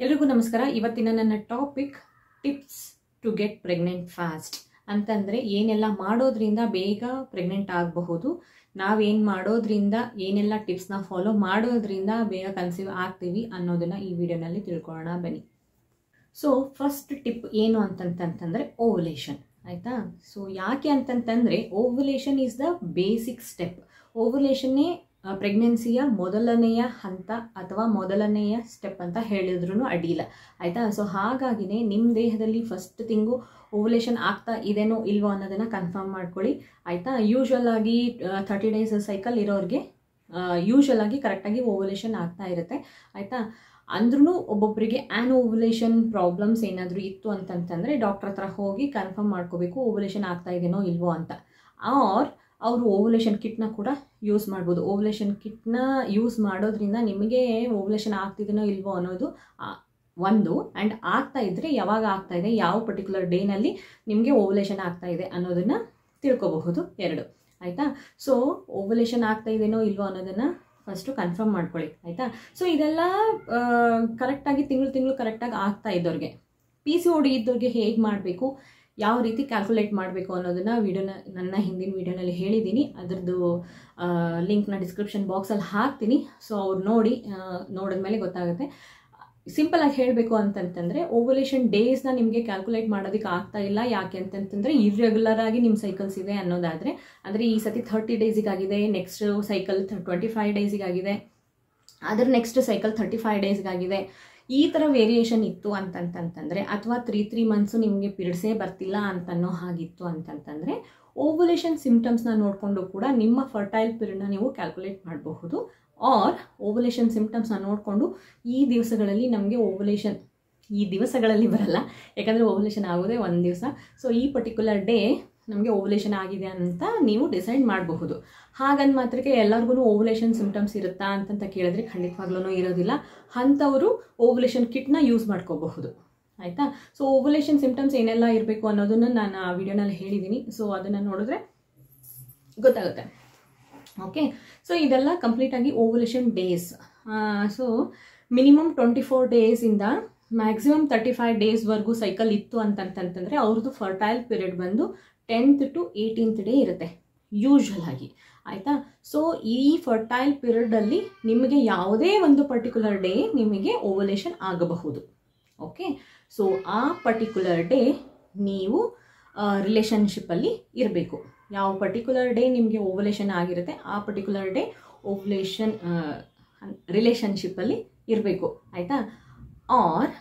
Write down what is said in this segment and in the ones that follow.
ಎಲ್ರಿಗೂ ನಮಸ್ಕಾರ. ಇವತ್ತಿನ ನನ್ನ topic tips to get pregnant fast ಅಂತಂದರೆ ಏನೆಲ್ಲ ಮಾಡೋದ್ರಿಂದ ಬೇಗ ಪ್ರೆಗ್ನೆಂಟ್ ಆಗಬಹುದು, ನಾವೇನು ಮಾಡೋದ್ರಿಂದ ಏನೆಲ್ಲ ಟಿಪ್ಸ್ನ ಫಾಲೋ ಮಾಡೋದ್ರಿಂದ ಬೇಗ ಕನ್ಸೀವ್ ಆಗ್ತೀವಿ ಅನ್ನೋದನ್ನು ಈ ವಿಡಿಯೋನಲ್ಲಿ ತಿಳ್ಕೊಳ್ಳೋಣ, ಬನ್ನಿ. ಸೊ ಫಸ್ಟ್ ಟಿಪ್ ಏನು ಅಂತಂತಂತಂದರೆ ಓವುಲೇಷನ್ ಆಯಿತಾ? ಸೊ ಯಾಕೆ ಅಂತಂತಂದರೆ ovulation is the basic step ಓವುಲೇಷನ್ನೇ ಪ್ರೆಗ್ನೆನ್ಸಿಯ ಮೊದಲನೆಯ ಹಂತ ಅಥವಾ ಮೊದಲನೆಯ ಸ್ಟೆಪ್ ಅಂತ ಹೇಳಿದ್ರೂ ಅಡ್ಡಿಲ್ಲ ಆಯಿತಾ? ಸೊ ಹಾಗಾಗಿನೇ ನಿಮ್ಮ ದೇಹದಲ್ಲಿ ಫಸ್ಟ್ ತಿಂಗು ಓವುಲೇಷನ್ ಆಗ್ತಾ ಇದೇನೋ ಇಲ್ವೋ ಅನ್ನೋದನ್ನು ಕನ್ಫರ್ಮ್ ಮಾಡ್ಕೊಳ್ಳಿ. ಆಯಿತಾ? ಯೂಶ್ವಲ್ ಆಗಿ ಥರ್ಟಿ ಡೇಸ್ ಸೈಕಲ್ ಇರೋರಿಗೆ ಯೂಶ್ವಲ್ ಆಗಿ ಕರೆಕ್ಟಾಗಿ ಓವುಲೇಷನ್ ಆಗ್ತಾ ಇರುತ್ತೆ. ಆಯಿತಾ? ಅಂದ್ರೂ ಒಬ್ಬೊಬ್ಬರಿಗೆ ಆ್ಯನ್ ಓವುಲೇಷನ್ ಪ್ರಾಬ್ಲಮ್ಸ್ ಏನಾದರೂ ಇತ್ತು ಅಂತಂತಂದರೆ ಡಾಕ್ಟ್ರ್ ಹತ್ರ ಹೋಗಿ ಕನ್ಫರ್ಮ್ ಮಾಡ್ಕೋಬೇಕು ಓವುಲೇಷನ್ ಆಗ್ತಾ ಇದೇನೋ ಇಲ್ವೋ ಅಂತ. ಆರ್ ಅವರು ಓವುಲೇಷನ್ ಕಿಟ್ನ ಕೂಡ ಯೂಸ್ ಮಾಡ್ಬೋದು. ಓವುಲೇಷನ್ ಕಿಟ್ನ ಯೂಸ್ ಮಾಡೋದ್ರಿಂದ ನಿಮಗೆ ಓವುಲೇಷನ್ ಆಗ್ತಿದೆನೋ ಇಲ್ವೋ ಅನ್ನೋದು ಒಂದು. ಆ್ಯಂಡ್ ಆಗ್ತಾ ಇದ್ದರೆ ಯಾವಾಗ ಆಗ್ತಾ ಇದೆ, ಯಾವ ಪರ್ಟಿಕ್ಯುಲರ್ ಡೇನಲ್ಲಿ ನಿಮಗೆ ಓವುಲೇಷನ್ ಆಗ್ತಾ ಇದೆ ಅನ್ನೋದನ್ನು ತಿಳ್ಕೊಬಹುದು. ಎರಡು. ಆಯಿತಾ? ಸೊ ಓವುಲೇಷನ್ ಆಗ್ತಾ ಇದೆನೋ ಇಲ್ವೋ ಅನ್ನೋದನ್ನು ಫಸ್ಟು ಕನ್ಫರ್ಮ್ ಮಾಡ್ಕೊಳ್ಳಿ. ಆಯಿತಾ? ಸೊ ಇದೆಲ್ಲ ಕರೆಕ್ಟಾಗಿ ತಿಂಗಳು ತಿಂಗಳು ಕರೆಕ್ಟಾಗಿ ಆಗ್ತಾ ಇದ್ದವ್ರಿಗೆ ಪಿ ಸಿ ಓಡಿ ಇದ್ದವ್ರಿಗೆ ಹೇಗೆ ಮಾಡಬೇಕು? ಯಾವ ರೀತಿ ಕ್ಯಾಲ್ಕುಲೇಟ್ ಮಾಡಬೇಕು ಅನ್ನೋದನ್ನು ವಿಡಿಯೋನ ನನ್ನ ಹಿಂದಿನ ವಿಡಿಯೋನಲ್ಲಿ ಹೇಳಿದ್ದೀನಿ. ಅದರದ್ದು ಲಿಂಕ್ನ ಡಿಸ್ಕ್ರಿಪ್ಷನ್ ಬಾಕ್ಸಲ್ಲಿ ಹಾಕ್ತೀನಿ. ಸೊ ಅವ್ರು ನೋಡಿ ನೋಡಿದ ಮೇಲೆ ಗೊತ್ತಾಗುತ್ತೆ. ಸಿಂಪಲಾಗಿ ಹೇಳಬೇಕು ಅಂತಂತಂದರೆ ಓವಲೇಷನ್ ಡೇಸ್ನ ನಿಮಗೆ ಕ್ಯಾಲ್ಕುಲೇಟ್ ಮಾಡೋದಕ್ಕೆ ಆಗ್ತಾ ಇಲ್ಲ. ಯಾಕೆ ಅಂತಂತಂದರೆ ಇರ್ರೆಗ್ಯುಲರ್ ಆಗಿ ನಿಮ್ಮ ಸೈಕಲ್ಸ್ ಇದೆ ಅನ್ನೋದಾದರೆ, ಅಂದರೆ ಈ ಸತಿ ಥರ್ಟಿ ಡೇಸಿಗಾಗಿದೆ ನೆಕ್ಸ್ಟ್ ಸೈಕಲ್ ಟ್ವೆಂಟಿ ಫೈವ್ ಡೇಸಿಗಾಗಿದೆ ಅದರ ನೆಕ್ಸ್ಟ್ ಸೈಕಲ್ ಥರ್ಟಿ ಫೈವ್ ಡೇಸ್ಗಾಗಿದೆ ಈ ಥರ ವೇರಿಯೇಷನ್ ಇತ್ತು ಅಂತಂತಂತಂದರೆ ಅಥವಾ ತ್ರೀ ತ್ರೀ ಮಂತ್ಸು ನಿಮಗೆ ಪಿರಿಡ್ಸೇ ಬರ್ತಿಲ್ಲ ಅಂತನೋ ಹಾಗಿತ್ತು ಅಂತಂತಂದರೆ ಓವುಲೇಷನ್ ಸಿಮ್ಟಮ್ಸ್ನ ನೋಡಿಕೊಂಡು ಕೂಡ ನಿಮ್ಮ ಫರ್ಟೈಲ್ ಪಿರಿಯಡ್ನ ನೀವು ಕ್ಯಾಲ್ಕುಲೇಟ್ ಮಾಡಬಹುದು. ಆರ್ ಓವುಲೇಷನ್ ಸಿಮ್ಟಮ್ಸ್ನ ನೋಡಿಕೊಂಡು ಈ ದಿವಸಗಳಲ್ಲಿ ನಮಗೆ ಓವುಲೇಷನ್ ಈ ದಿವಸಗಳಲ್ಲಿ ಬರಲ್ಲ. ಯಾಕಂದರೆ ಓವುಲೇಷನ್ ಆಗೋದೇ ಒಂದು ದಿವಸ. ಸೊ ಈ ಪರ್ಟಿಕ್ಯುಲರ್ ಡೇ ನಮಗೆ ಓವುಲೇಷನ್ ಆಗಿದೆ ಅಂತ ನೀವು ಡಿಸೈಡ್ ಮಾಡಬಹುದು. ಹಾಗಂದ ಮಾತ್ರಕ್ಕೆ ಎಲ್ಲರಿಗೂ ಓವುಲೇಷನ್ ಸಿಂಪ್ಟಮ್ಸ್ ಇರುತ್ತಾ ಅಂತಂತ ಕೇಳಿದ್ರೆ ಖಂಡಿತವಾಗ್ಲೂ ಇರೋದಿಲ್ಲ. ಅಂಥವರು ಓವುಲೇಷನ್ ಕಿಟ್ನ ಯೂಸ್ ಮಾಡ್ಕೋಬಹುದು. ಆಯಿತಾ? ಸೊ ಓವುಲೇಷನ್ ಸಿಮ್ಟಮ್ಸ್ ಏನೆಲ್ಲ ಇರಬೇಕು ಅನ್ನೋದನ್ನು ನಾನು ಆ ವಿಡಿಯೋನಲ್ಲಿ ಹೇಳಿದ್ದೀನಿ ಸೊ ಅದನ್ನು ನೋಡಿದ್ರೆ ಗೊತ್ತಾಗುತ್ತೆ. ಓಕೆ ಸೊ ಇದೆಲ್ಲ ಕಂಪ್ಲೀಟಾಗಿ ovulation days so minimum twenty four ಡೇಸಿಂದ maximum thirty five ಡೇಸ್ವರೆಗೂ ಸೈಕಲ್ ಇತ್ತು ಅಂತಂತಂತಂದರೆ ಅವ್ರದ್ದು ಫರ್ಟೈಲ್ ಪೀರಿಯಡ್ ಬಂದು ಟೆಂತ್ ಟು ಏಯ್ಟೀನ್ತ್ ಡೇ ಇರುತ್ತೆ ಯೂಶ್ವಲ್ ಆಗಿ. ಆಯಿತಾ? ಸೊ ಈ ಫರ್ಟೈಲ್ ಪೀರಿಯಡಲ್ಲಿ ನಿಮಗೆ ಯಾವುದೇ ಒಂದು ಪರ್ಟಿಕ್ಯುಲರ್ ಡೇ ನಿಮಗೆ ಓವಲೇಷನ್ ಆಗಬಹುದು. ಓಕೆ ಸೊ ಆ ಪರ್ಟಿಕ್ಯುಲರ್ ಡೇ ನೀವು ರಿಲೇಷನ್ಶಿಪ್ಪಲ್ಲಿ ಇರಬೇಕು. ಯಾವ ಪರ್ಟಿಕ್ಯುಲರ್ ಡೇ ನಿಮಗೆ ಓವಲೇಷನ್ ಆಗಿರುತ್ತೆ, ಆ ಪರ್ಟಿಕ್ಯುಲರ್ ಡೇ ಓವಲೇಷನ್ ರಿಲೇಷನ್ಶಿಪ್ಪಲ್ಲಿ ಇರಬೇಕು. ಆಯಿತಾ? ಆರ್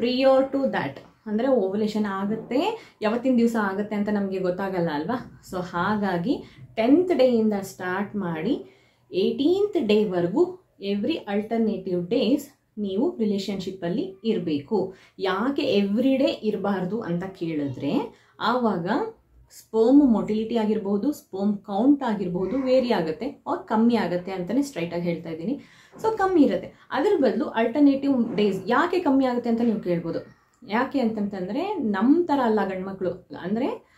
ಪ್ರಿಯೋರ್ ಟು ದ್ಯಾಟ್ ಅಂದರೆ ಓವಲೇಷನ್ ಆಗುತ್ತೆ, ಯಾವತ್ತಿನ ದಿವಸ ಆಗುತ್ತೆ ಅಂತ ನಮಗೆ ಗೊತ್ತಾಗಲ್ಲ ಅಲ್ವಾ? ಸೊ ಹಾಗಾಗಿ ಟೆಂತ್ ಡೇಯಿಂದ ಸ್ಟಾರ್ಟ್ ಮಾಡಿ ಏಯ್ಟೀನ್ತ್ ಡೇವರೆಗೂ ಎವ್ರಿ ಅಲ್ಟರ್ನೇಟಿವ್ ಡೇಸ್ ನೀವು ರಿಲೇಷನ್ಶಿಪ್ಪಲ್ಲಿ ಇರಬೇಕು. ಯಾಕೆ ಎವ್ರಿ ಡೇ ಇರಬಾರ್ದು ಅಂತ ಕೇಳಿದ್ರೆ, ಆವಾಗ ಸ್ಪೋಮ್ ಮೊಟಿಲಿಟಿ ಆಗಿರ್ಬೋದು ಸ್ಪೋಮ್ ಕೌಂಟ್ ಆಗಿರ್ಬೋದು ವೇರಿ ಆಗುತ್ತೆ ಅವ್ರು ಕಮ್ಮಿ ಆಗುತ್ತೆ ಅಂತಲೇ ಸ್ಟ್ರೈಟಾಗಿ ಹೇಳ್ತಾ ಇದ್ದೀನಿ. ಸೊ ಕಮ್ಮಿ ಇರುತ್ತೆ. ಅದ್ರ ಬದಲು ಅಲ್ಟರ್ನೇಟಿವ್ ಡೇಸ್ ಯಾಕೆ ಕಮ್ಮಿ ಆಗುತ್ತೆ ಅಂತ ನೀವು ಕೇಳ್ಬೋದು. ಯಾಕೆ ಅಂತಂತಂದರೆ ನಮ್ಮ ಥರ ಅಲ್ಲ ಗಂಡ್ಮಕ್ಳು. ಅಂದರೆ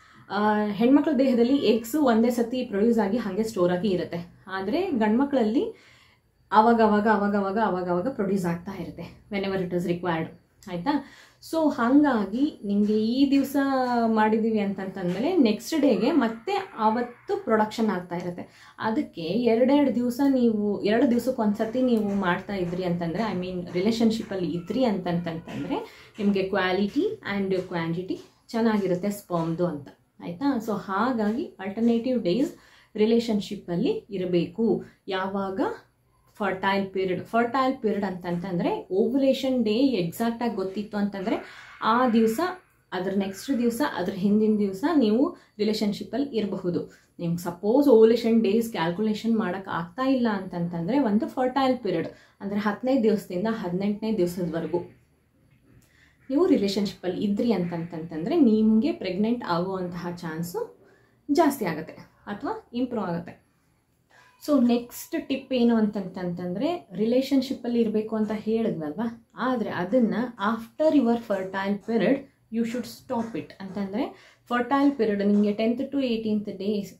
ಹೆಣ್ಮಕ್ಳ ದೇಹದಲ್ಲಿ ಎಗ್ಸು ಒಂದೇ ಸತಿ ಪ್ರೊಡ್ಯೂಸ್ ಆಗಿ ಹಾಗೆ ಸ್ಟೋರ್ ಆಗಿ ಇರುತ್ತೆ. ಆದರೆ, ಗಂಡ್ಮಕ್ಳಲ್ಲಿ ಅವಾಗ ಅವಾಗ ಅವಾಗ ಅವಾಗ ಪ್ರೊಡ್ಯೂಸ್ ಆಗ್ತಾ ಇರುತ್ತೆ. Whenever it is required ಆಯಿತಾ? ಸೊ ಹಾಗಾಗಿ ನಿಮಗೆ ಈ ದಿವಸ ಮಾಡಿದ್ದೀವಿ ಅಂತಂತಂದಮೇಲೆ ನೆಕ್ಸ್ಟ್ ಡೇಗೆ ಮತ್ತೆ ಆವತ್ತು ಪ್ರೊಡಕ್ಷನ್ ಆಗ್ತಾ ಇರುತ್ತೆ. ಅದಕ್ಕೆ ಎರಡೆರಡು ದಿವಸ ನೀವು, ಎರಡು ದಿವಸಕ್ಕೆ ಒಂದ್ಸತಿ ನೀವು ಮಾಡ್ತಾ ಇದ್ರಿ ಅಂತಂದರೆ ಐ ಮೀನ್ ರಿಲೇಷನ್ಶಿಪ್ಪಲ್ಲಿ ಇದ್ರಿ ಅಂತಂತಂತಂದರೆ ನಿಮಗೆ ಕ್ವಾಲಿಟಿ ಆ್ಯಂಡ್ ಕ್ವಾಂಟಿಟಿ ಚೆನ್ನಾಗಿರುತ್ತೆ ಸ್ಪರ್ಮ್ದು ಅಂತ. ಆಯಿತಾ? ಸೊ ಹಾಗಾಗಿ ಅಲ್ಟರ್ನೇಟಿವ್ ಡೇಸ್ ರಿಲೇಷನ್ಶಿಪ್ಪಲ್ಲಿ ಇರಬೇಕು. ಯಾವಾಗ? ಫರ್ಟೈಲ್ ಪೀರಿಯಡ್ ಫರ್ಟೈಲ್ ಪೀರಿಯಡ್ ಅಂತಂತಂದರೆ ಓವುಲೇಷನ್ ಡೇ ಎಕ್ಸಾಕ್ಟಾಗಿ ಗೊತ್ತಿತ್ತು ಅಂತಂದರೆ ಆ ದಿವಸ, ಅದ್ರ ನೆಕ್ಸ್ಟ್ ದಿವಸ, ಅದ್ರ ಹಿಂದಿನ ದಿವಸ ನೀವು ರಿಲೇಷನ್ಶಿಪ್ಪಲ್ಲಿ ಇರಬಹುದು. ನಿಮ್ಗೆ ಸಪೋಸ್ ಓವುಲೇಷನ್ ಡೇಸ್ ಕ್ಯಾಲ್ಕುಲೇಷನ್ ಮಾಡೋಕ್ಕೆ ಆಗ್ತಾ ಇಲ್ಲ ಅಂತಂತಂದರೆ ಒಂದು ಫರ್ಟೈಲ್ ಪೀರಿಯಡ್ ಅಂದರೆ ಹದಿನೈದು ದಿವಸದಿಂದ ಹದಿನೆಂಟನೇ ದಿವಸದವರೆಗೂ. ನೀವು ರಿಲೇಷನ್ಶಿಪ್ಪಲ್ಲಿ ಇದ್ರಿ ಅಂತಂತಂತಂದರೆ ನಿಮಗೆ ಪ್ರೆಗ್ನೆಂಟ್ ಆಗುವಂತಹ ಚಾನ್ಸು ಜಾಸ್ತಿ ಆಗುತ್ತೆ, ಅಥವಾ ಇಂಪ್ರೂವ್ ಆಗುತ್ತೆ. ಸೊ ನೆಕ್ಸ್ಟ್ ಟಿಪ್ ಏನು ಅಂತಂತಂತಂದರೆ ರಿಲೇಷನ್ಶಿಪ್ಪಲ್ಲಿ ಇರಬೇಕು ಅಂತ ಹೇಳಿದ್ವಲ್ವ? ಆದರೆ ಅದನ್ನು after your fertile period you should stop it ಅಂತಂದರೆ ಫರ್ಟೈಲ್ ಪಿರಿಯಡ್ ನಿಮಗೆ ಟೆಂತ್ ಟು ಏಯ್ಟೀನ್ತ್ ಡೇಸ್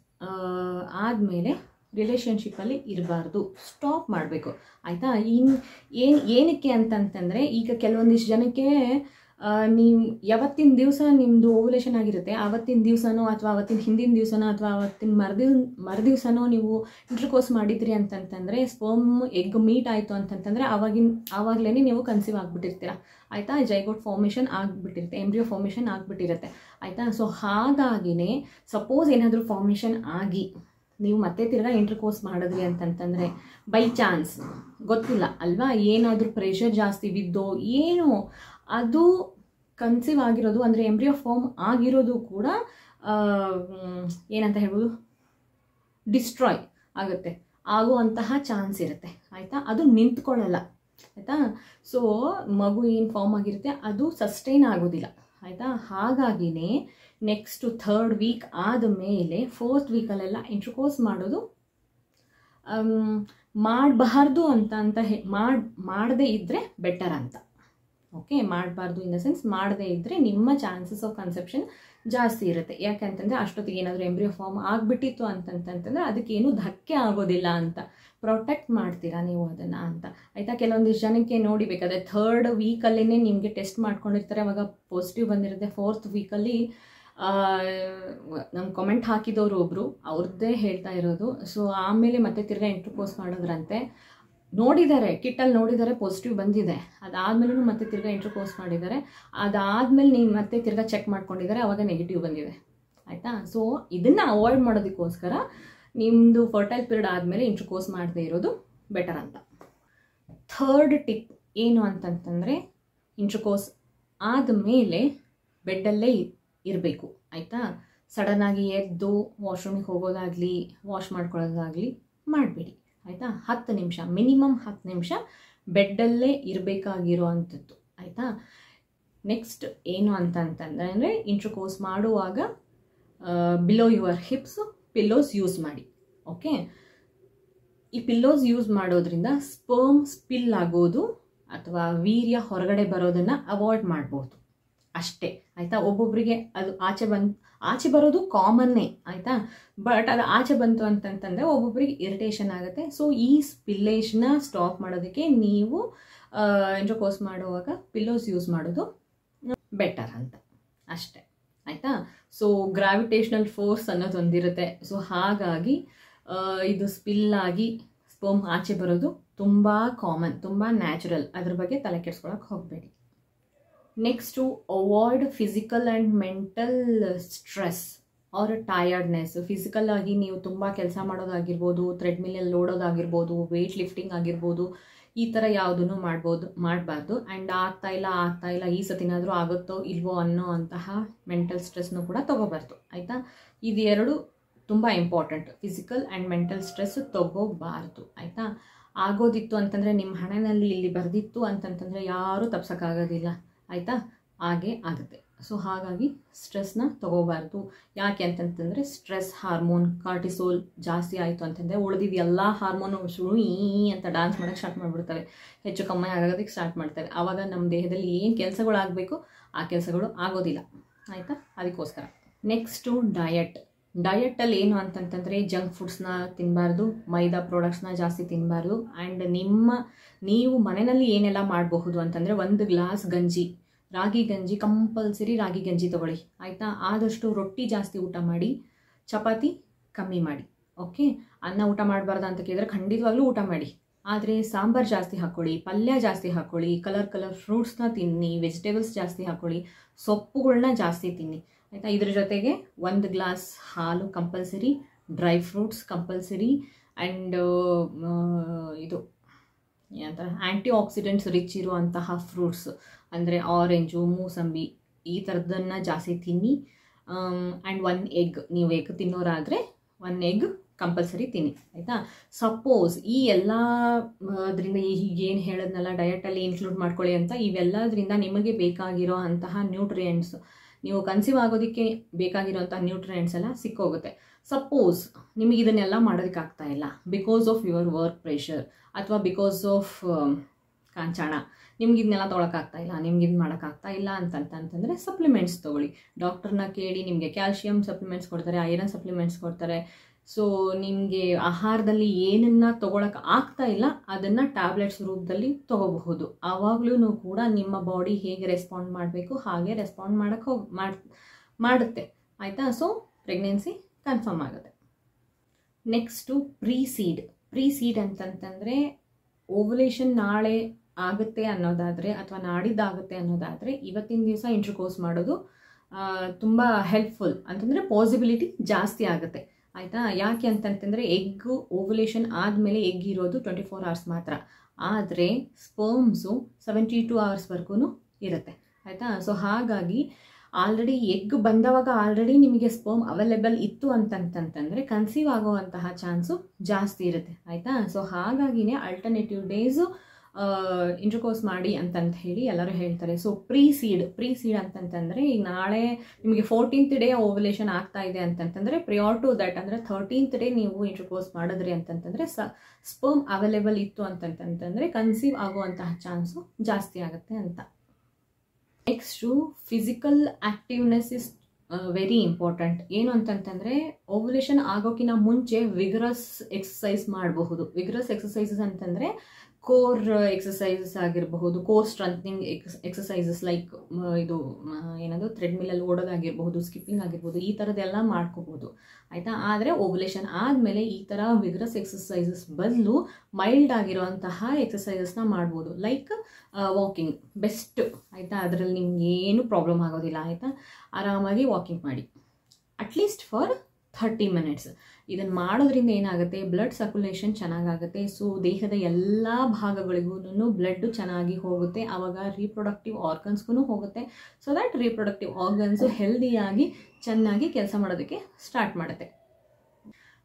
ಆದಮೇಲೆ ರಿಲೇಷನ್ಶಿಪ್ಪಲ್ಲಿ ಇರಬಾರ್ದು. ಸ್ಟಾಪ್ ಮಾಡಬೇಕು. ಆಯಿತಾ? ಇನ್ನು ಏನು, ಏನಕ್ಕೆ ಅಂತಂತಂದರೆ, ಈಗ ಕೆಲವೊಂದಿಷ್ಟು ಜನಕ್ಕೆ ನೀವು ಯಾವತ್ತಿನ ದಿವಸ ನಿಮ್ಮದು ಓವ್ಯುಲೇಷನ್ ಆಗಿರುತ್ತೆ ಆವತ್ತಿನ ದಿವಸನೋ ಅಥವಾ ಅವತ್ತಿನ ಹಿಂದಿನ ದಿವಸನೋ ಅಥವಾ ಅವತ್ತಿನ ಮರುದಿನ ಮರದಿವ್ಸನೋ ನೀವು ಇಂಟರ್ಕೋರ್ಸ್ ಮಾಡಿದ್ರಿ ಅಂತಂತಂದರೆ ಸ್ಪರ್ಮ್ ಎಗ್ ಮೀಟ್ ಆಯಿತು ಅಂತಂತಂದರೆ ಆವಾಗಿನ ಆವಾಗಲೇ ನೀವು ಕನ್ಸೀವ್ ಆಗಿಬಿಟ್ಟಿರ್ತೀರ. ಆಯಿತಾ? ಜೈಗೋಟ್ ಫಾರ್ಮೇಷನ್ ಆಗಿಬಿಟ್ಟಿರುತ್ತೆ ಎಂಬ್ರಿಯೋ ಫಾರ್ಮೇಷನ್ ಆಗಿಬಿಟ್ಟಿರುತ್ತೆ. ಆಯಿತಾ? ಸೊ ಹಾಗಾಗಿನೇ ಸಪೋಸ್ ಏನಾದರೂ ಫಾರ್ಮೇಷನ್ ಆಗಿ ನೀವು ಮತ್ತೆ ತಿರ್ಗಾ ಇಂಟರ್ಕೋರ್ಸ್ ಮಾಡಿದ್ರಿ ಅಂತಂತಂದರೆ ಬೈ ಚಾನ್ಸ್ ಗೊತ್ತಿಲ್ಲ, ಅಲ್ವಾ? ಏನಾದರೂ ಪ್ರೆಷರ್ ಜಾಸ್ತಿ ಬಿದ್ದೋ, ಏನೋ ಅದು ಕನ್ಸೀವ್ ಆಗಿರೋದು ಅಂದರೆ ಎಂಬ್ರಿಯೋ ಫಾರ್ಮ್ ಆಗಿರೋದು ಕೂಡ ಏನಂತ ಹೇಳ್ಬೋದು? ಡಿಸ್ಟ್ರಾಯ್ ಆಗುತ್ತೆ. ಆಗುವಂತಹ ಚಾನ್ಸ್ ಇರುತ್ತೆ. ಆಯಿತಾ? ಅದು ನಿಂತ್ಕೊಳ್ಳಲ್ಲ. ಆಯಿತಾ? ಸೊ ಮಗು ಏನು ಫಾರ್ಮ್ ಆಗಿರುತ್ತೆ? ಅದು ಸಸ್ಟೈನ್ ಆಗೋದಿಲ್ಲ. ಆಯಿತಾ? ಹಾಗಾಗಿನೇ ನೆಕ್ಸ್ಟು ಥರ್ಡ್ ವೀಕ್ ಆದ ಮೇಲೆ ಫೋರ್ತ್ ವೀಕಲ್ಲೆಲ್ಲ ಇಂಟ್ರಕೋರ್ಸ್ ಮಾಡೋದು ಮಾಡಬಾರ್ದು ಅಂತ ಅಂತ ಹೇ, ಮಾಡಿ, ಮಾಡದೇ ಇದ್ದರೆ ಬೆಟರ್ ಅಂತ. ಓಕೆ ಮಾಡಬಾರ್ದು ಇನ್ ದ ಸೆನ್ಸ್ ಮಾಡದೇ ಇದ್ದರೆ ನಿಮ್ಮ ಚಾನ್ಸಸ್ ಆಫ್ ಕನ್ಸೆಪ್ಷನ್ ಜಾಸ್ತಿ ಇರುತ್ತೆ. ಯಾಕಂತಂದರೆ ಅಷ್ಟೊತ್ತಿಗೆ ಏನಾದರೂ ಎಂಬ್ರಿಯೋ ಫಾರ್ಮ್ ಆಗಿಬಿಟ್ಟಿತ್ತು ಅಂತಂತಂತಂದರೆ ಅದಕ್ಕೇನು ಧಕ್ಕೆ ಆಗೋದಿಲ್ಲ ಅಂತ. ಪ್ರೊಟೆಕ್ಟ್ ಮಾಡ್ತೀರಾ ನೀವು ಅದನ್ನು ಅಂತ. ಆಯಿತಾ? ಕೆಲವೊಂದಿಷ್ಟು ಜನಕ್ಕೆ ನೋಡಿ ಬೇಕಾದ್ರೆ ಥರ್ಡ್ ವೀಕಲ್ಲೇ ನಿಮಗೆ ಟೆಸ್ಟ್ ಮಾಡ್ಕೊಂಡಿರ್ತಾರೆ. ಅವಾಗ ಪಾಸಿಟಿವ್ ಬಂದಿರುತ್ತೆ. ಫೋರ್ತ್ ವೀಕಲ್ಲಿ ನಮ್ಮ ಕಮೆಂಟ್ ಹಾಕಿದವರು ಒಬ್ಬರು ಅವ್ರದ್ದೇ ಹೇಳ್ತಾ ಇರೋದು. ಸೊ ಆಮೇಲೆ ಮತ್ತೆ ತಿರ್ಗಾ ಇಂಟರ್ಕೋರ್ಸ್ ಮಾಡಿದ್ರಂತೆ. ನೋಡಿದ್ದಾರೆ ಕಿಟ್ಟಲ್ಲಿ ನೋಡಿದ್ದಾರೆ ಪಾಸಿಟಿವ್ ಬಂದಿದೆ. ಅದಾದ್ಮೇಲೂ ಮತ್ತೆ ತಿರ್ಗಾ ಇಂಟರ್ಕೋರ್ಸ್ ಮಾಡಿದ್ದಾರೆ. ಅದಾದ್ಮೇಲೆ ನೀವು ಮತ್ತೆ ತಿರ್ಗಾ ಚೆಕ್ ಮಾಡ್ಕೊಂಡಿದ್ದಾರೆ, ಅವಾಗ ನೆಗೆಟಿವ್ ಬಂದಿದೆ. ಆಯಿತಾ? ಸೊ ಇದನ್ನು ಅವಾಯ್ಡ್ ಮಾಡೋದಕ್ಕೋಸ್ಕರ ನಿಮ್ಮದು ಫರ್ಟೈಲ್ ಪೀರಿಯಡ್ ಆದಮೇಲೆ ಇಂಟರ್ಕೋರ್ಸ್ ಮಾಡದೇ ಇರೋದು ಬೆಟರ್ ಅಂತ. ಥರ್ಡ್ ಟಿಪ್ ಏನು ಅಂತಂತಂದರೆ ಇಂಟರ್ಕೋರ್ಸ್ ಆದಮೇಲೆ ಬೆಡ್ಡಲ್ಲೇ ಇರಬೇಕು. ಆಯಿತಾ? ಸಡನ್ನಾಗಿ ಎದ್ದು ವಾಶ್ರೂಮಿಗೆ ಹೋಗೋದಾಗಲಿ ವಾಶ್ ಮಾಡ್ಕೊಳ್ಳೋದಾಗಲಿ ಮಾಡಬೇಡಿ. ಆಯಿತಾ? ಹತ್ತು ನಿಮಿಷ, ಮಿನಿಮಮ್ ಹತ್ತು ನಿಮಿಷ ಬೆಡ್ಡಲ್ಲೇ ಇರಬೇಕಾಗಿರೋ ಅಂಥದ್ದು ಆಯಿತಾ? ನೆಕ್ಸ್ಟ್ ಏನು ಅಂತ ಅಂತಂದರೆ, ಅಂದರೆ ಇಂಟ್ರಕೋರ್ಸ್ ಮಾಡುವಾಗ below your hips pillows use ಮಾಡಿ ಓಕೆ ಈ ಪಿಲ್ಲೋಸ್ ಯೂಸ್ ಮಾಡೋದ್ರಿಂದ ಸ್ಪರ್ಮ್ ಸ್ಪಿಲ್ ಆಗೋದು ಅಥವಾ ವೀರ್ಯ ಹೊರಗಡೆ ಬರೋದನ್ನು ಅವಾಯ್ಡ್ ಮಾಡ್ಬೋದು. ಅಷ್ಟೇ, ಆಯಿತಾ? ಒಬ್ಬೊಬ್ಬರಿಗೆ ಅದು ಆಚೆ ಬಂದು, ಆಚೆ ಬರೋದು ಕಾಮನ್ನೇ ಆಯಿತಾ? ಬಟ್ ಅದು ಆಚೆ ಬಂತು ಅಂತಂತಂದರೆ ಒಬ್ಬೊಬ್ಬರಿಗೆ ಇರಿಟೇಷನ್ ಆಗುತ್ತೆ. ಸೊ ಈ ಸ್ಪಿಲ್ಲೇಜ್ನ ಸ್ಟಾಪ್ ಮಾಡೋದಕ್ಕೆ ನೀವು ಇಂಟರ್ಕೋರ್ಸ್ ಮಾಡುವಾಗ ಪಿಲ್ಲೋಸ್ ಯೂಸ್ ಮಾಡೋದು ಬೆಟರ್ ಅಂತ. ಅಷ್ಟೇ, ಆಯಿತಾ? ಸೊ ಗ್ರಾವಿಟೇಷನಲ್ ಫೋರ್ಸ್ ಅನ್ನೋದು ಒಂದಿರುತ್ತೆ. ಸೊ ಹಾಗಾಗಿ ಇದು ಸ್ಪಿಲ್ ಆಗಿ ಸ್ಪೋಮ್ ಆಚೆ ಬರೋದು ತುಂಬ ಕಾಮನ್ ತುಂಬ ನ್ಯಾಚುರಲ್ ಅದ್ರ ಬಗ್ಗೆ ತಲೆ ಕೆಡ್ಸ್ಕೊಳಕ್ಕೆ ಹೋಗಬೇಡಿ. Next avoid physical and mental stress or tiredness physical ಆಗಿ ನೀವು ತುಂಬ ಕೆಲಸ ಮಾಡೋದಾಗಿರ್ಬೋದು ಥ್ರೆಡ್ಮಿಲಲ್ಲಿ ಓಡೋದಾಗಿರ್ಬೋದು ವೆಯ್ಟ್ ಲಿಫ್ಟಿಂಗ್ ಆಗಿರ್ಬೋದು, ಈ ಥರ ಯಾವುದನ್ನು ಮಾಡ್ಬೋದು, ಮಾಡಬಾರ್ದು. ಆ್ಯಂಡ್ ಆಗ್ತಾ ಇಲ್ಲ ಆಗ್ತಾ ಇಲ್ಲ, ಈ ಸತಿನಾದರೂ ಆಗುತ್ತೋ ಇಲ್ವೋ ಅನ್ನೋ ಅಂತಹ ಮೆಂಟಲ್ ಸ್ಟ್ರೆಸ್ನು ಕೂಡ ತಗೋಬಾರ್ದು. ಆಯಿತಾ? ಇದು ಎರಡು ತುಂಬ important physical and mental stress ತಗೋಬಾರ್ದು. ಆಯಿತಾ? ಆಗೋದಿತ್ತು ಅಂತಂದರೆ ನಿಮ್ಮ ಹಣೆಯಲ್ಲಿ ಇಲ್ಲಿ ಬರೆದಿತ್ತು ಅಂತಂತಂದರೆ ಯಾರೂ ತಪ್ಸೋಕ್ಕಾಗೋದಿಲ್ಲ. ಆಯಿತಾ? ಹಾಗೆ ಆಗುತ್ತೆ. ಸೊ ಹಾಗಾಗಿ ಸ್ಟ್ರೆಸ್ನ ತಗೋಬಾರ್ದು. ಯಾಕೆ ಅಂತಂತಂದರೆ ಸ್ಟ್ರೆಸ್ ಹಾರ್ಮೋನ್ ಕಾರ್ಟಿಸೋಲ್ ಜಾಸ್ತಿ ಆಯಿತು ಅಂತಂದರೆ ಉಳಿದಿದ್ದು ಎಲ್ಲ ಹಾರ್ಮೋನು ಶುರು ಈ ಅಂತ ಡಾನ್ಸ್ ಮಾಡೋಕ್ಕೆ ಸ್ಟಾರ್ಟ್ ಮಾಡಿಬಿಡ್ತವೆ. ಹೆಚ್ಚು ಕಮ್ಮಿ ಆಗೋದಕ್ಕೆ ಸ್ಟಾರ್ಟ್ ಮಾಡ್ತವೆ. ಆವಾಗ ನಮ್ಮ ದೇಹದಲ್ಲಿ ಏನು ಕೆಲಸಗಳಾಗಬೇಕು ಆ ಕೆಲಸಗಳು ಆಗೋದಿಲ್ಲ. ಆಯಿತಾ? ಅದಕ್ಕೋಸ್ಕರ. ನೆಕ್ಸ್ಟು ಡಯಟ್ ಡಯಟಲ್ಲಿ ಏನು ಅಂತಂತಂದರೆ ಜಂಕ್ ಫುಡ್ಸ್ನ ತಿನ್ನಬಾರ್ದು ಮೈದಾ ಪ್ರಾಡಕ್ಟ್ಸ್ನ ಜಾಸ್ತಿ ತಿನ್ನಬಾರ್ದು ಆ್ಯಂಡ್ ನಿಮ್ಮ, ನೀವು ಮನೆಯಲ್ಲಿ ಏನೆಲ್ಲ ಮಾಡಬಹುದು ಅಂತಂದರೆ ಒಂದು ಗ್ಲಾಸ್ ಗಂಜಿ, ರಾಗಿ ಗಂಜಿ ಕಂಪಲ್ಸರಿ ರಾಗಿ ಗಂಜಿ ತಗೊಳ್ಳಿ, ಆಯಿತಾ? ಆದಷ್ಟು ರೊಟ್ಟಿ ಜಾಸ್ತಿ ಊಟ ಮಾಡಿ, ಚಪಾತಿ ಕಮ್ಮಿ ಮಾಡಿ ಓಕೆ ಅನ್ನ ಊಟ ಮಾಡಬಾರ್ದು ಅಂತ ಕೇಳಿದ್ರೆ ಖಂಡಿತವಾಗ್ಲೂ ಊಟ ಮಾಡಿ. ಆದರೆ ಸಾಂಬಾರು ಜಾಸ್ತಿ ಹಾಕ್ಕೊಳ್ಳಿ, ಪಲ್ಯ ಜಾಸ್ತಿ ಹಾಕ್ಕೊಳ್ಳಿ ಕಲರ್ ಕಲರ್ ಫ್ರೂಟ್ಸ್ನ ತಿನ್ನಿ ವೆಜಿಟೇಬಲ್ಸ್ ಜಾಸ್ತಿ ಹಾಕ್ಕೊಳ್ಳಿ ಸೊಪ್ಪುಗಳನ್ನ ಜಾಸ್ತಿ ತಿನ್ನಿ. ಆಯಿತಾ? ಇದ್ರ ಜೊತೆಗೆ ಒಂದು ಗ್ಲಾಸ್ ಹಾಲು compulsory, dry fruits compulsory and ಇದು, ಏನಂತಾರೆ ಆ್ಯಂಟಿ ಆಕ್ಸಿಡೆಂಟ್ಸ್ ರಿಚ್ ಇರುವಂತಹ ಫ್ರೂಟ್ಸ್, ಅಂದರೆ ಆರೆಂಜು, ಮೂಸಂಬಿ, ಈ ಥರದ್ದನ್ನು ಜಾಸ್ತಿ ತಿನ್ನಿ. ಆ್ಯಂಡ್ ಒನ್ ಎಗ್, ನೀವು ಎಗ್ ತಿನ್ನೋರಾದರೆ ಒನ್ ಎಗ್ ಕಂಪಲ್ಸರಿ ತಿನ್ನಿ, ಆಯಿತಾ? ಸಪೋಸ್ ಈ ಎಲ್ಲ ಅದರಿಂದ ಏನು ಹೇಳೋದ್ನಲ್ಲ ಡಯಟಲ್ಲಿ ಇನ್ಕ್ಲೂಡ್ ಮಾಡ್ಕೊಳ್ಳಿ ಅಂತ ಇವೆಲ್ಲದರಿಂದ ನಿಮಗೆ ಬೇಕಾಗಿರೋ ಅಂತಹ ನ್ಯೂಟ್ರಿಯೆಂಟ್ಸ್ ನೀವು ಕನ್ಸೀವ್ ಆಗೋದಕ್ಕೆ ಬೇಕಾಗಿರೋಂಥ ನ್ಯೂಟ್ರಿಯೆಂಟ್ಸ್ ಎಲ್ಲ ಸಿಕ್ಕೋಗುತ್ತೆ. ಸಪೋಸ್ ನಿಮಗೆ ಇದನ್ನೆಲ್ಲ ಮಾಡೋದಕ್ಕಾಗ್ತಾ ಇಲ್ಲ. Because of your work pressure ಅಥವಾ ಬಿಕಾಸ್ ಆಫ್ ಕಾಂಚಾಣ, ನಿಮ್ಗೆ ಇದನ್ನೆಲ್ಲ ತೊಗೊಳಕ್ಕಾಗ್ತಾ ಇಲ್ಲ, ನಿಮ್ಗೆ ಇದು ಮಾಡೋಕ್ಕಾಗ್ತಾ ಇಲ್ಲ ಅಂತಂತಂದ್ರೆ ಸಪ್ಲಿಮೆಂಟ್ಸ್ ತಗೊಳ್ಳಿ. ಡಾಕ್ಟರ್ನ ಕೇಳಿ ನಿಮಗೆ ಕ್ಯಾಲ್ಶಿಯಂ ಸಪ್ಲಿಮೆಂಟ್ಸ್ ಕೊಡ್ತಾರೆ ಐರನ್ ಸಪ್ಲಿಮೆಂಟ್ಸ್ ಕೊಡ್ತಾರೆ. ಸೊ ನಿಮಗೆ ಆಹಾರದಲ್ಲಿ ಏನನ್ನ ತೊಗೊಳಕ್ಕೆ ಆಗ್ತಾ ಇಲ್ಲ, ಅದನ್ನು ಟ್ಯಾಬ್ಲೆಟ್ಸ್ ರೂಪದಲ್ಲಿ ತಗೋಬಹುದು. ಆವಾಗಲೂ ಕೂಡ ನಿಮ್ಮ ಬಾಡಿ ಹೇಗೆ ರೆಸ್ಪಾಂಡ್ ಮಾಡಬೇಕು, ಹಾಗೆ ರೆಸ್ಪಾಂಡ್ ಮಾಡೋಕ್ಕೆ ಹೋಗಿ, ಮಾಡ್, ಮಾಡುತ್ತೆ. ಆಯಿತಾ? ಸೊ ಪ್ರೆಗ್ನೆನ್ಸಿ ಕನ್ಫರ್ಮ್ ಆಗುತ್ತೆ. Next pre seed pre seed ಅಂತಂತಂದರೆ ಓವಲೇಷನ್ ನಾಳೆ ಆಗುತ್ತೆ ಅನ್ನೋದಾದರೆ, ಅಥವಾ ನಾಡಿದ್ದಾಗುತ್ತೆ ಅನ್ನೋದಾದರೆ, ಇವತ್ತಿನ ದಿವಸ ಇಂಟ್ರಕೋರ್ಸ್ ಮಾಡೋದು ತುಂಬ ಹೆಲ್ಪ್ಫುಲ್ ಅಂತಂದರೆ ಪಾಸಿಬಿಲಿಟಿ ಜಾಸ್ತಿ ಆಗುತ್ತೆ. ಆಯಿತಾ? ಯಾಕೆ ಅಂತಂತಂದರೆ ಎಗ್ಗು ಓವಲೇಷನ್ ಆದಮೇಲೆ ಎಗ್ ಇರೋದು ಟ್ವೆಂಟಿ ಫೋರ್ ಅವರ್ಸ್ ಮಾತ್ರ. ಆದರೆ ಸ್ಪರ್ಮ್ಸು ಸೆವೆಂಟಿ ಟು ಅವರ್ಸ್ವರೆಗೂ ಇರುತ್ತೆ. ಆಯಿತಾ? ಸೊ ಹಾಗಾಗಿ ಆಲ್ರೆಡಿ ಎಗ್ ಬಂದವಾಗ ಆಲ್ರೆಡಿ ನಿಮಗೆ ಸ್ಪರ್ಮ್ ಅವೈಲೇಬಲ್ ಇತ್ತು ಅಂತಂತಂತಂದರೆ ಕನ್ಸೀವ್ ಆಗುವಂತಹ ಚಾನ್ಸು ಜಾಸ್ತಿ ಇರುತ್ತೆ. ಆಯಿತಾ? ಸೊ ಹಾಗಾಗಿನೇ ಅಲ್ಟರ್ನೇಟಿವ್ ಡೇಸು ಇಂಟರ್ಕೋರ್ಸ್ ಮಾಡಿ ಅಂತಂತ ಹೇಳಿ ಎಲ್ಲರೂ ಹೇಳ್ತಾರೆ. So pre seed pre seed ಅಂತಂತಂದರೆ ಈಗ ನಾಳೆ ನಿಮಗೆ ಫೋರ್ಟೀನ್ತ್ ಡೇ ಓವಲೇಷನ್ ಆಗ್ತಾ ಇದೆ ಅಂತಂತಂದರೆ ಪ್ರಿಯಾರ್ ಟು ದಟ್ ಅಂದರೆ ಥರ್ಟೀನ್ತ್ ಡೇ ನೀವು ಇಂಟ್ರಕೋಸ್ ಮಾಡಿದ್ರಿ ಅಂತಂತಂದರೆ ಸ ಸ್ಪರ್ಮ್ ಅವೈಲೇಬಲ್ ಇತ್ತು ಅಂತಂತಂತಂದರೆ ಕನ್ಸೀವ್ ಆಗುವಂತಹ ಚಾನ್ಸು ಜಾಸ್ತಿ ಆಗುತ್ತೆ ಅಂತ. Next physical activeness is very important ಏನು ಅಂತಂತಂದರೆ ಓವಲೇಷನ್ ಆಗೋಕಿನ ಮುಂಚೆ ವಿಗ್ರಸ್ ಎಕ್ಸಸೈಸ್ ಮಾಡಬಹುದು. ವಿಗ್ರಸ್ ಎಕ್ಸಸೈಸಸ್ ಅಂತಂದರೆ ಕೋರ್ ಎಕ್ಸಸೈಸಸ್ ಆಗಿರಬಹುದು core strengthening ex exercises like ಇದು ಏನದು ಥ್ರೆಡ್ಮಿಲಲ್ಲಿ ಓಡೋದಾಗಿರ್ಬಹುದು ಸ್ಕಿಪ್ಪಿಂಗ್ ಆಗಿರ್ಬೋದು ಈ ಥರದ್ದೆಲ್ಲ ಮಾಡ್ಕೋಬೋದು ಆಯಿತಾ? ಆದರೆ ಓವಲೇಷನ್ ಆದಮೇಲೆ ಈ ಥರ ವಿಗ್ರಸ್ ಎಕ್ಸಸೈಸಸ್ ಬದಲು ಮೈಲ್ಡ್ ಆಗಿರುವಂತಹ ಎಕ್ಸಸೈಸಸ್ನ ಮಾಡ್ಬೋದು. ಲೈಕ್ ವಾಕಿಂಗ್ ಬೆಸ್ಟ್ ಆಯಿತಾ? ಅದರಲ್ಲಿ ನಿಮ್ಗೆ ಏನು ಪ್ರಾಬ್ಲಮ್ ಆಗೋದಿಲ್ಲ, ಆಯಿತಾ? ಆರಾಮಾಗಿ ವಾಕಿಂಗ್ ಮಾಡಿ. ಅಟ್ಲೀಸ್ಟ್ ಫಾರ್ ಥರ್ಟಿ ಮಿನಿಟ್ಸ್ ಇದನ್ನು ಮಾಡೋದ್ರಿಂದ ಏನಾಗುತ್ತೆ? ಬ್ಲಡ್ ಸರ್ಕ್ಯುಲೇಷನ್ ಚೆನ್ನಾಗಾಗುತ್ತೆ. ಸೊ ದೇಹದ ಎಲ್ಲ ಭಾಗಗಳಿಗೂ ಬ್ಲಡ್ ಚೆನ್ನಾಗಿ ಹೋಗುತ್ತೆ. ಆವಾಗ ರೀಪ್ರೊಡಕ್ಟಿವ್ ಆರ್ಗನ್ಸ್ಗೂ ಹೋಗುತ್ತೆ. ಸೊ ದ್ಯಾಟ್ ರೀಪ್ರೊಡಕ್ಟಿವ್ ಆರ್ಗನ್ಸು ಹೆಲ್ದಿಯಾಗಿ ಚೆನ್ನಾಗಿ ಕೆಲಸ ಮಾಡೋದಕ್ಕೆ ಸ್ಟಾರ್ಟ್ ಮಾಡುತ್ತೆ.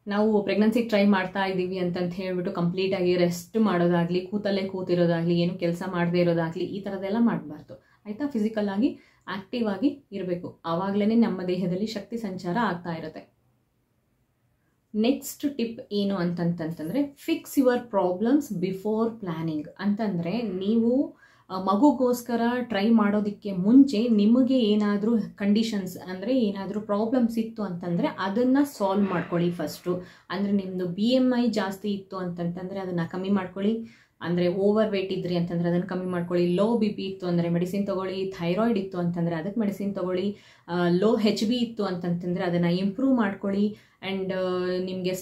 ನಾವು ಪ್ರೆಗ್ನೆನ್ಸಿಗೆ ಟ್ರೈ ಮಾಡ್ತಾ ಇದ್ದೀವಿ ಅಂತಂತ ಹೇಳ್ಬಿಟ್ಟು ಕಂಪ್ಲೀಟಾಗಿ ರೆಸ್ಟ್ ಮಾಡೋದಾಗಲಿ, ಕೂತಲ್ಲೇ ಕೂತಿರೋದಾಗಲಿ, ಏನು ಕೆಲಸ ಮಾಡದೇ ಇರೋದಾಗಲಿ, ಈ ಥರದ್ದೆಲ್ಲ ಮಾಡಬಾರ್ದು. ಆಯಿತಾ? ಫಿಸಿಕಲ್ ಆಗಿ ಆಕ್ಟಿವ್ ಆಗಿ ಇರಬೇಕು. ಆವಾಗಲೇ ನಮ್ಮ ದೇಹದಲ್ಲಿ ಶಕ್ತಿ ಸಂಚಾರ ಆಗ್ತಾ ಇರುತ್ತೆ. ನೆಕ್ಸ್ಟ್ ಟಿಪ್ ಏನು ಅಂತಂತಂತಂದರೆ fix your problems before planning ಅಂತಂದರೆ, ನೀವು ಮಗುಗೋಸ್ಕರ ಟ್ರೈ ಮಾಡೋದಕ್ಕೆ ಮುಂಚೆ ನಿಮಗೆ ಏನಾದರೂ ಕಂಡೀಷನ್ಸ್ ಅಂದರೆ ಏನಾದರೂ ಪ್ರಾಬ್ಲಮ್ಸ್ ಇತ್ತು ಅಂತಂದರೆ ಅದನ್ನು ಸಾಲ್ವ್ ಮಾಡ್ಕೊಳ್ಳಿ ಫಸ್ಟು ಅಂದರೆ ನಿಮ್ಮದು ಬಿ ಎಂ ಐ ಜಾಸ್ತಿ ಇತ್ತು ಅಂತಂತಂದರೆ ಅದನ್ನು ಕಮ್ಮಿ ಮಾಡ್ಕೊಳ್ಳಿ. ಅಂದರೆ ಓವರ್ ವೇಟ್ ಇದ್ರಿ ಅಂತಂದರೆ ಅದನ್ನು ಕಮ್ಮಿ ಮಾಡ್ಕೊಳ್ಳಿ. ಲೋ ಬಿ ಪಿ ಇತ್ತು ಅಂದರೆ ಮೆಡಿಸಿನ್ ತೊಗೊಳ್ಳಿ. ಥೈರಾಯ್ಡ್ ಇತ್ತು ಅಂತಂದರೆ ಅದಕ್ಕೆ ಮೆಡಿಸಿನ್ ತೊಗೊಳ್ಳಿ. ಲೋ ಹೆಚ್ ಬಿ ಇತ್ತು ಅಂತಂತಂದರೆ ಅದನ್ನು ಇಂಪ್ರೂವ್ ಮಾಡ್ಕೊಳ್ಳಿ. ಆ್ಯಂಡ್ ನಿಮಗೆ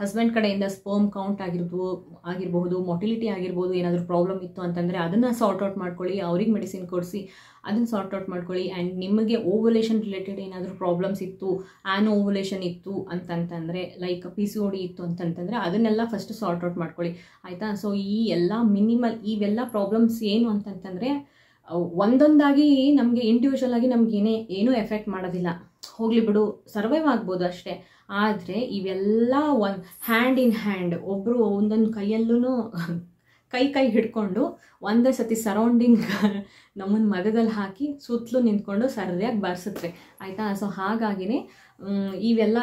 ಹಸ್ಬೆಂಡ್ ಕಡೆಯಿಂದ ಸ್ಪರ್ಮ್ ಕೌಂಟ್ ಆಗಿರ್ಬೋದು ಆಗಿರಬಹುದು ಮೊಟಿಲಿಟಿ ಆಗಿರ್ಬೋದು, ಏನಾದರೂ ಪ್ರಾಬ್ಲಮ್ ಇತ್ತು ಅಂತಂದರೆ ಅದನ್ನು ಸಾರ್ಟ್ ಔಟ್ ಮಾಡ್ಕೊಳ್ಳಿ, ಅವ್ರಿಗೆ ಮೆಡಿಸಿನ್ ಕೊಡಿಸಿ, ಅದನ್ನು ಸಾರ್ಟ್ ಔಟ್ ಮಾಡ್ಕೊಳ್ಳಿ ಆ್ಯಂಡ್ ನಿಮಗೆ ಓವಲೇಷನ್ ರಿಲೇಟೆಡ್ ಏನಾದರೂ ಪ್ರಾಬ್ಲಮ್ಸ್ ಇತ್ತು ಆ್ಯನ್ ಓವಲೇಷನ್ ಇತ್ತು ಅಂತಂತಂದರೆ ಲೈಕ್ ಪಿ ಸಿ ಡಿ ಇತ್ತು ಅಂತಂತಂದರೆ ಅದನ್ನೆಲ್ಲ ಫಸ್ಟ್ ಸಾರ್ಟ್ ಔಟ್ ಮಾಡ್ಕೊಳ್ಳಿ. ಆಯಿತಾ? ಸೊ ಈ ಎಲ್ಲ ಮಿನಿಮಲ್ ಇವೆಲ್ಲ ಪ್ರಾಬ್ಲಮ್ಸ್ ಏನು ಅಂತಂತಂದರೆ ಒಂದೊಂದಾಗಿ ನಮಗೆ ಇಂಡಿವಿಜುವಲ್ ಆಗಿ ನಮಗೇನೇ ಏನೇ, ಏನೂ ಎಫೆಕ್ಟ್ ಮಾಡೋದಿಲ್ಲ. ಹೋಗಲಿ ಬಿಡು ಸರ್ವೈವ್ ಆಗ್ಬೋದು ಅಷ್ಟೇ. ಆದರೆ ಇವೆಲ್ಲ ಒಂದು ಹ್ಯಾಂಡ್ ಇನ್ ಹ್ಯಾಂಡ್ ಒಬ್ಬರು ಒಂದೊಂದು ಕೈಯಲ್ಲೂ ಕೈ ಕೈ ಹಿಡ್ಕೊಂಡು ಒಂದೇ ಸತಿ ಸರೌಂಡಿಂಗ್ ನಮ್ಮನ್ನು ಮಗದಲ್ಲಿ ಹಾಕಿ ಸುತ್ತಲೂ ನಿಂತ್ಕೊಂಡು ಸರಿಯಾಗಿ ಬಾರಿಸುತ್ತೆ. ಆಯಿತಾ? ಸೊ ಹಾಗಾಗಿನೇ ಇವೆಲ್ಲ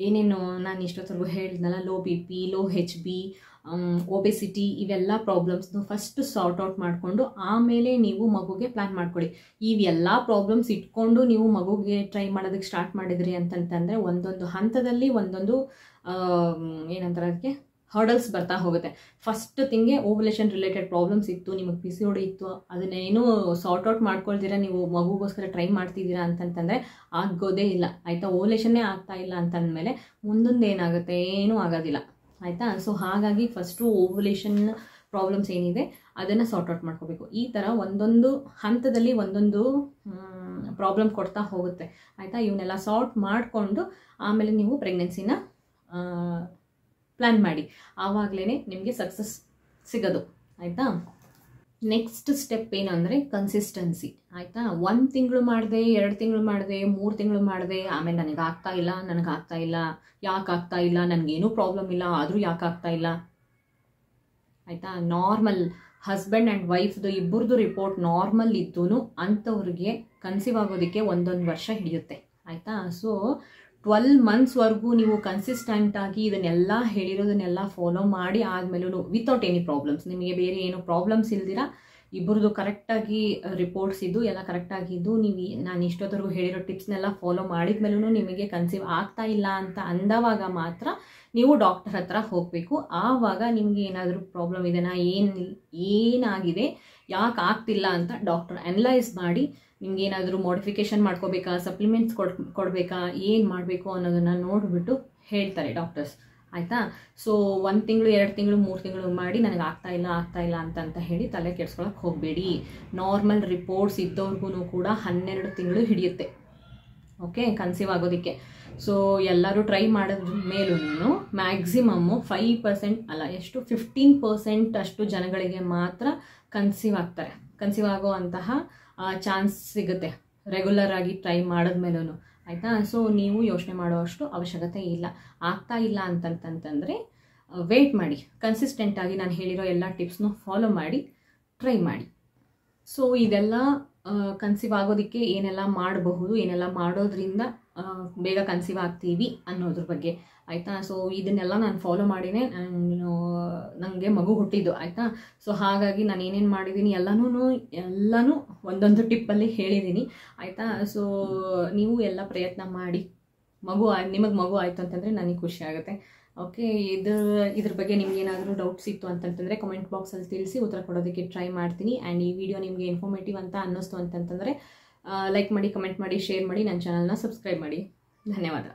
ಏನೇನು ನಾನು ಇಷ್ಟೊತ್ತರೆಗೂ ಹೇಳಿದ್ನಲ್ಲ low B P low H B obesity ಇವೆಲ್ಲ ಪ್ರಾಬ್ಲಮ್ಸ್ನು ಫಸ್ಟ್ ಸಾರ್ಟ್ ಔಟ್ ಮಾಡಿಕೊಂಡು ಆಮೇಲೆ ನೀವು ಮಗುಗೆ ಪ್ಲ್ಯಾನ್ ಮಾಡ್ಕೊಳ್ಳಿ ಇವೆಲ್ಲ ಪ್ರಾಬ್ಲಮ್ಸ್ ಇಟ್ಕೊಂಡು ನೀವು ಮಗುಗೆ ಟ್ರೈ ಮಾಡೋದಕ್ಕೆ ಸ್ಟಾರ್ಟ್ ಮಾಡಿದ್ರಿ ಅಂತಂತಂದರೆ ಒಂದೊಂದು ಹಂತದಲ್ಲಿ ಒಂದೊಂದು ಏನಂತಾರೆ ಅದಕ್ಕೆ ಹರ್ಡಲ್ಸ್ ಬರ್ತಾ ಹೋಗುತ್ತೆ. ಫಸ್ಟ್ ತಿಂಗೆ ಓವಲೇಷನ್ ರಿಲೇಟೆಡ್ ಪ್ರಾಬ್ಲಮ್ಸ್ ಇತ್ತು, ನಿಮಗೆ ಪಿ ಸಿ ಇತ್ತು ಅದನ್ನೇನು ಸಾರ್ಟ್ ಔಟ್ ಮಾಡ್ಕೊಳ್ತೀರಾ ನೀವು ಮಗುಗೋಸ್ಕರ ಟ್ರೈ ಮಾಡ್ತಿದ್ದೀರಾ ಅಂತಂತಂದರೆ ಆಗೋದೇ ಇಲ್ಲ. ಆಯಿತಾ ಓವಲೇಷನ್ನೇ ಆಗ್ತಾ ಇಲ್ಲ ಅಂತಂದಮೇಲೆ ಮುಂದೊಂದು ಏನಾಗುತ್ತೆ? ಏನೂ ಆಗೋದಿಲ್ಲ. ಆಯಿತಾ? ಸೊ ಹಾಗಾಗಿ ಫಸ್ಟು ಓವಲೇಷನ್ ಪ್ರಾಬ್ಲಮ್ಸ್ ಏನಿದೆ, ಅದನ್ನು ಸಾರ್ಟ್ ಔಟ್ ಮಾಡ್ಕೋಬೇಕು. ಈ ಥರ ಒಂದೊಂದು ಹಂತದಲ್ಲಿ ಒಂದೊಂದು ಪ್ರಾಬ್ಲಮ್ ಕೊಡ್ತಾ ಹೋಗುತ್ತೆ. ಆಯಿತಾ? ಇವನ್ನೆಲ್ಲ ಸಾರ್ಟ್ ಮಾಡಿಕೊಂಡು ಆಮೇಲೆ ನೀವು ಪ್ರೆಗ್ನೆನ್ಸಿನ ಪ್ಲ್ಯಾನ್ ಮಾಡಿ. ಆವಾಗಲೇ ನಿಮಗೆ ಸಕ್ಸಸ್ ಸಿಗೋದು. ಆಯಿತಾ? ನೆಕ್ಸ್ಟ್ ಸ್ಟೆಪ್ ಏನು ಅಂದರೆ ಕನ್ಸಿಸ್ಟೆನ್ಸಿ ಆಯಿತಾ? ಒಂದು ತಿಂಗಳು ಮಾಡಿದೆ, ಎರಡು ತಿಂಗಳು ಮಾಡಿದೆ, ಮೂರು ತಿಂಗಳು ಮಾಡಿದೆ, ಆಮೇಲೆ ನನಗೆ ಆಗ್ತಾ ಇಲ್ಲ, ನನಗೆ ಆಗ್ತಾ ಇಲ್ಲ, ಯಾಕೆ ಆಗ್ತಾ ಇಲ್ಲ, ನನಗೇನೂ ಪ್ರಾಬ್ಲಮ್ ಇಲ್ಲ, ಆದರೂ ಯಾಕೆ ಆಗ್ತಾ ಇಲ್ಲ? ಆಯಿತಾ? ನಾರ್ಮಲ್ ಹಸ್ಬೆಂಡ್ ಆ್ಯಂಡ್ ವೈಫ್ದು ಇಬ್ಬರದು ರಿಪೋರ್ಟ್ ನಾರ್ಮಲ್ ಇದ್ದೂ ಅಂಥವ್ರಿಗೆ ಕನ್ಸೀವ್ ಆಗೋದಕ್ಕೆ ಒಂದೊಂದು ವರ್ಷ ಹಿಡಿಯುತ್ತೆ. ಆಯಿತಾ? ಸೊ ಟ್ವೆಲ್ ಮಂತ್ಸ್ವರೆಗೂ ನೀವು ಕನ್ಸಿಸ್ಟೆಂಟ್ ಆಗಿ ಇದನ್ನೆಲ್ಲ ಹೇಳಿರೋದನ್ನೆಲ್ಲ ಫಾಲೋ ಮಾಡಿ ಆದಮೇಲೂ ವಿತೌಟ್ ಎನಿ ಪ್ರಾಬ್ಲಮ್ಸ್ ನಿಮಗೆ ಬೇರೆ ಏನು ಪ್ರಾಬ್ಲಮ್ಸ್ ಇಲ್ದಿರ ಇಬ್ಬರದು ಕರೆಕ್ಟಾಗಿ ರಿಪೋರ್ಟ್ಸ್ ಇದ್ದು, ಎಲ್ಲ ಕರೆಕ್ಟಾಗಿದ್ದು ನೀವು ನಾನು ಇಷ್ಟೊತ್ತರೆಗೂ ಹೇಳಿರೋ ಟಿಪ್ಸ್ನೆಲ್ಲ ಫಾಲೋ ಮಾಡಿದ ಮೇಲೂ ನಿಮಗೆ ಕನ್ಸೀವ್ ಆಗ್ತಾ ಇಲ್ಲ ಅಂತ ಅಂದವಾಗ ಮಾತ್ರ ನೀವು ಡಾಕ್ಟರ್ ಹತ್ರ ಹೋಗಬೇಕು. ಆವಾಗ ನಿಮಗೆ ಏನಾದರೂ ಪ್ರಾಬ್ಲಮ್ ಇದೆನಾ? ಏನು ಏನಾಗಿದೆ? ಯಾಕೆ ಆಗ್ತಿಲ್ಲ ಅಂತ ಡಾಕ್ಟರ್ ಅನಲೈಸ್ ಮಾಡಿ ನಿಮ್ಗೆ ಏನಾದರೂ ಮಾಡಿಫಿಕೇಶನ್ ಮಾಡ್ಕೋಬೇಕಾ ಸಪ್ಲಿಮೆಂಟ್ಸ್ ಕೊಡ್, ಕೊಡಬೇಕಾ, ಏನು ಮಾಡಬೇಕು ಅನ್ನೋದನ್ನು ನೋಡಿಬಿಟ್ಟು ಹೇಳ್ತಾರೆ ಡಾಕ್ಟರ್ಸ್ ಆಯಿತಾ? ಸೊ ಒಂದು ತಿಂಗಳು, ಎರಡು ತಿಂಗಳು, ಮೂರು ತಿಂಗಳು ಮಾಡಿ ನನಗೆ ಆಗ್ತಾ ಇಲ್ಲ ಆಗ್ತಾ ಇಲ್ಲ ಅಂತ ಅಂತ ಹೇಳಿ ತಲೆ ಕೆಡ್ಸ್ಕೊಳಕ್ಕೆ ಹೋಗಬೇಡಿ. ನಾರ್ಮಲ್ ರಿಪೋರ್ಟ್ಸ್ ಇದ್ದವ್ರಿಗೂ ಕೂಡ ಹನ್ನೆರಡು ತಿಂಗಳು ಹಿಡಿಯುತ್ತೆ. ಓಕೆ ಕನ್ಸೀವ್ ಆಗೋದಕ್ಕೆ. ಸೊ ಎಲ್ಲರೂ ಟ್ರೈ ಮಾಡಿದ ಮೇಲೂ ಮ್ಯಾಕ್ಸಿಮಮ್ಮು ಫೈವ್ ಪರ್ಸೆಂಟ್ ಅಲ್ಲ, ಎಷ್ಟು ಫಿಫ್ಟೀನ್ ಪರ್ಸೆಂಟ್ ಅಷ್ಟು ಜನಗಳಿಗೆ ಮಾತ್ರ ಕನ್ಸೀವ್ ಆಗ್ತಾರೆ. ಕನ್ಸೀವ್ ಆಗೋ ಅಂತಹ ಚಾನ್ಸ್ ಸಿಗುತ್ತೆ. ರೆಗ್ಯುಲರ್ ಆಗಿ ಟ್ರೈ ಮಾಡಿದ ಮೇಲೂ ಆಯಿತಾ? ಸೊ ನೀವು ಯೋಚನೆ ಮಾಡುವಷ್ಟು ಅವಶ್ಯಕತೆ ಇಲ್ಲ. ಆಗ್ತಾ ಇಲ್ಲ ಅಂತಂತಂತಂದರೆ ವೇಟ್ ಮಾಡಿ. ಕನ್ಸಿಸ್ಟೆಂಟಾಗಿ ನಾನು ಹೇಳಿರೋ ಎಲ್ಲ ಟಿಪ್ಸ್ನು ಫಾಲೋ ಮಾಡಿ ಟ್ರೈ ಮಾಡಿ. ಸೊ ಇದೆಲ್ಲ ಕನ್ಸೀವ್ ಆಗೋದಕ್ಕೆ ಏನೆಲ್ಲ ಮಾಡಬಹುದು, ಏನೆಲ್ಲ ಮಾಡೋದ್ರಿಂದ ಬೇಗ ಕನ್ಸೀವ್ ಆಗ್ತೀವಿ ಅನ್ನೋದ್ರ ಬಗ್ಗೆ. ಆಯಿತಾ? ಸೊ ಇದನ್ನೆಲ್ಲ ನಾನು ಫಾಲೋ ಮಾಡಿನೇ ನಾನು ನನಗೆ ಮಗು ಹುಟ್ಟಿದ್ದು. ಆಯಿತಾ? ಸೊ ಹಾಗಾಗಿ ನಾನು ಏನೇನು ಮಾಡಿದ್ದೀನಿ ಎಲ್ಲನೂ ಎಲ್ಲನೂ ಒಂದೊಂದು ಟಿಪ್ಪಲ್ಲಿ ಹೇಳಿದ್ದೀನಿ ಆಯಿತಾ? ಸೊ ನೀವು ಎಲ್ಲ ಪ್ರಯತ್ನ ಮಾಡಿ. ಮಗು ನಿಮಗೆ ಮಗು ಆಯಿತು ಅಂತಂದರೆ ನನಗೆ ಖುಷಿ ಆಗುತ್ತೆ. ಓಕೆ ಇದು, ಇದ್ರ ಬಗ್ಗೆ ನಿಮ್ಗೆ ಏನಾದರೂ ಡೌಟ್ಸ್ ಇತ್ತು ಅಂತಂತಂದರೆ ಕಮೆಂಟ್ ಬಾಕ್ಸಲ್ಲಿ ತಿಳಿಸಿ ಉತ್ತರ ಕೊಡೋದಕ್ಕೆ ಟ್ರೈ ಮಾಡ್ತೀನಿ. ಆ್ಯಂಡ್ ಈ ವಿಡಿಯೋ ನಿಮಗೆ ಇನ್ಫಾರ್ಮೇಟಿವ್ ಅಂತ ಅನ್ನಿಸ್ತು ಅಂತಂತಂದರೆ ಲೈಕ್ ಮಾಡಿ ಕಮೆಂಟ್ ಮಾಡಿ ಶೇರ್ ಮಾಡಿ ನನ್ನ ಚಾನಲ್ನ ಸಬ್ಸ್ಕ್ರೈಬ್ ಮಾಡಿ. ಧನ್ಯವಾದ.